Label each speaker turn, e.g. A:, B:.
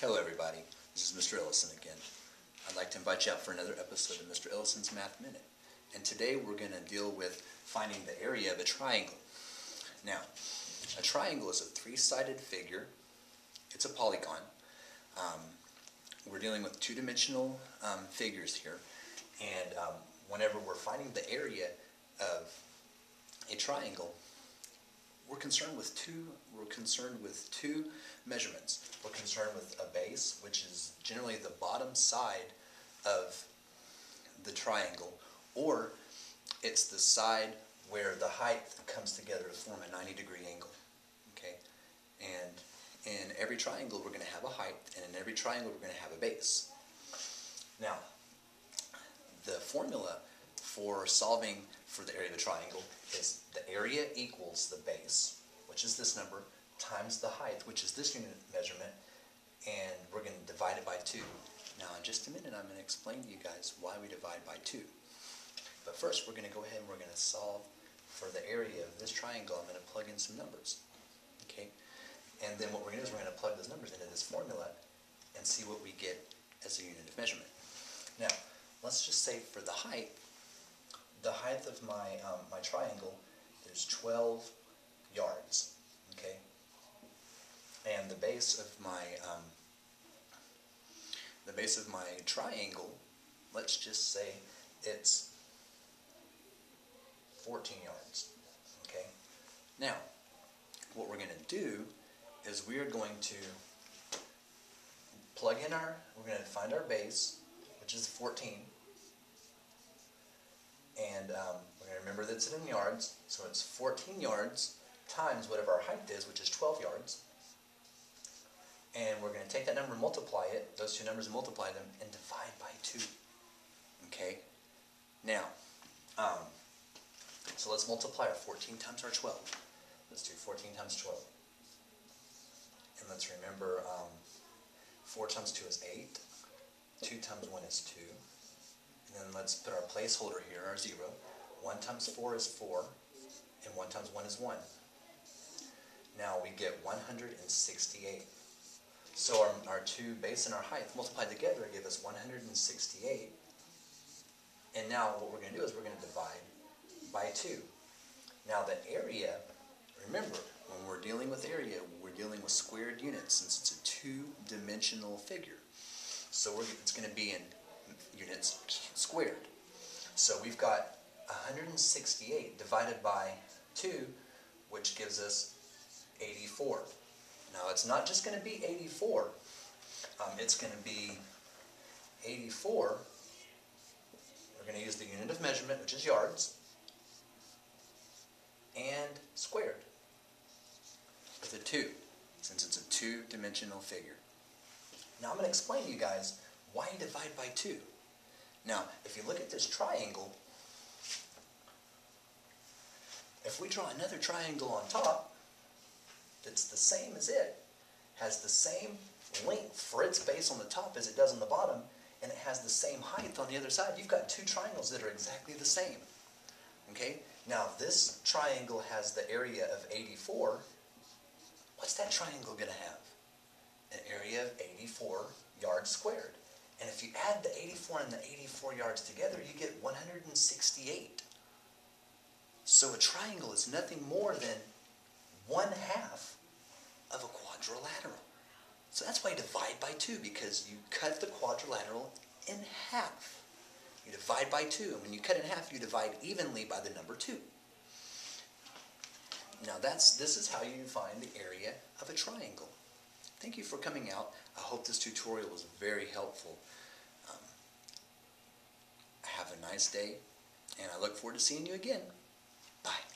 A: Hello everybody, this is Mr. Ellison again. I'd like to invite you out for another episode of Mr. Ellison's Math Minute. And today we're going to deal with finding the area of a triangle. Now, a triangle is a three-sided figure. It's a polygon. Um, we're dealing with two-dimensional um, figures here. And um, whenever we're finding the area of a triangle, we're concerned with two we're concerned with two measurements. We're concerned with a base, which is generally the bottom side of the triangle, or it's the side where the height comes together to form a 90 degree angle. Okay? And in every triangle we're going to have a height, and in every triangle we're going to have a base. Now, the formula for solving for the area of a triangle is the area equals the base, which is this number, times the height, which is this unit measurement, and we're going to divide it by 2. Now, in just a minute, I'm going to explain to you guys why we divide by 2. But first, we're going to go ahead and we're going to solve for the area of this triangle. I'm going to plug in some numbers. Okay? And then what we're going to do is we're going to plug those numbers into this formula and see what we get as a unit of measurement. Now, let's just say for the height, the height of my, um, my triangle is 12 yards, okay? And the base of my, um, the base of my triangle, let's just say it's 14 yards, okay? Now, what we're going to do is we are going to plug in our, we're going to find our base, which is 14, and um, we're going to remember that it's in yards, so it's 14 yards times whatever our height is, which is 12 yards. And we're going to take that number and multiply it, those two numbers multiply them, and divide by 2. Okay? Now, um, so let's multiply our 14 times our 12. Let's do 14 times 12. And let's remember um, 4 times 2 is 8. 2 times 1 is 2. And then let's put our placeholder here, our 0. 1 times 4 is 4, and 1 times 1 is 1. Now we get 168. So our, our two base and our height multiplied together give us 168. And now what we're going to do is we're going to divide by 2. Now the area, remember, when we're dealing with area, we're dealing with squared units since it's a two-dimensional figure. So it's going to be in squared. So we've got 168 divided by 2, which gives us 84. Now it's not just going to be 84, um, it's going to be 84. We're going to use the unit of measurement, which is yards, and squared with a 2, since it's a two-dimensional figure. Now I'm going to explain to you guys why divide by 2. Now, if you look at this triangle, if we draw another triangle on top that's the same as it, has the same length for its base on the top as it does on the bottom, and it has the same height on the other side, you've got two triangles that are exactly the same. Okay? Now, this triangle has the area of 84. What's that triangle going to have? An area of 84 yards squared. And if you add the 84 and the 84 yards together, you get 168. So a triangle is nothing more than one half of a quadrilateral. So that's why you divide by 2, because you cut the quadrilateral in half. You divide by 2, and when you cut in half, you divide evenly by the number 2. Now that's this is how you find the area of a triangle. Thank you for coming out. I hope this tutorial was very helpful. Um, have a nice day, and I look forward to seeing you again. Bye.